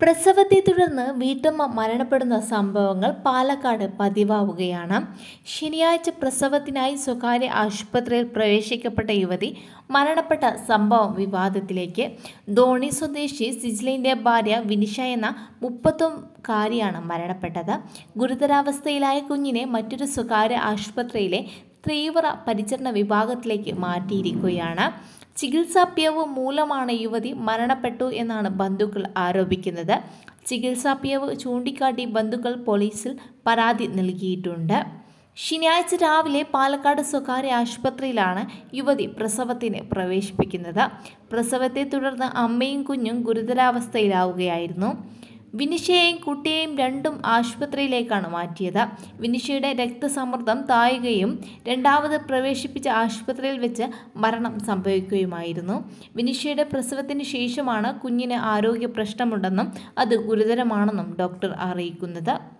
പ്രസവത്തെ തുടർന്ന് വീട്ടമ്മ മരണപ്പെടുന്ന സംഭവങ്ങൾ പാലക്കാട് പതിവാവുകയാണ്. ശനിയാഴ്ച പ്രസവത്തിനായി സ്വകാര്യ ആശുപത്രിയിൽ പ്രവേശിക്കപ്പെട്ട യുവതി മരണപ്പെട്ട സംഭവം വിവാദത്തിലേക്ക്. ധോണി സ്വദേശി സിജ്ലിന്റെ ഭാര്യ വിനിഷ എന്ന മുപ്പത്തൊന്നുകാരിയാണ് മരണപ്പെട്ടത്. ഗുരുതരാവസ്ഥയിലായ കുഞ്ഞിനെ മറ്റൊരു സ്വകാര്യ ആശുപത്രിയിലെ തീവ്ര പരിചരണ വിഭാഗത്തിലേക്ക് മാറ്റിയിരിക്കുകയാണ്. ചികിത്സാപ്പിയവ് മൂലമാണ് യുവതി മരണപ്പെട്ടു എന്നാണ് ബന്ധുക്കൾ ആരോപിക്കുന്നത്. ചികിത്സാപ്യവ് ചൂണ്ടിക്കാട്ടി ബന്ധുക്കൾ പോലീസിൽ പരാതി നൽകിയിട്ടുണ്ട്. ശനിയാഴ്ച രാവിലെ പാലക്കാട് സ്വകാര്യ ആശുപത്രിയിലാണ് യുവതി പ്രസവത്തിന് പ്രവേശിപ്പിക്കുന്നത്. പ്രസവത്തെ തുടർന്ന് അമ്മയും കുഞ്ഞും ഗുരുതരാവസ്ഥയിലാവുകയായിരുന്നു. വിനിഷയെയും കുട്ടിയെയും രണ്ടും ആശുപത്രിയിലേക്കാണ് മാറ്റിയത്. വിനിഷയുടെ രക്തസമ്മർദ്ദം താഴുകയും രണ്ടാമത് പ്രവേശിപ്പിച്ച ആശുപത്രിയിൽ വെച്ച് മരണം സംഭവിക്കുകയുമായിരുന്നു. വിനിഷയുടെ പ്രസവത്തിന് ശേഷമാണ് കുഞ്ഞിന് ആരോഗ്യ പ്രശ്നമുണ്ടെന്നും അത് ഗുരുതരമാണെന്നും ഡോക്ടർ അറിയിക്കുന്നത്.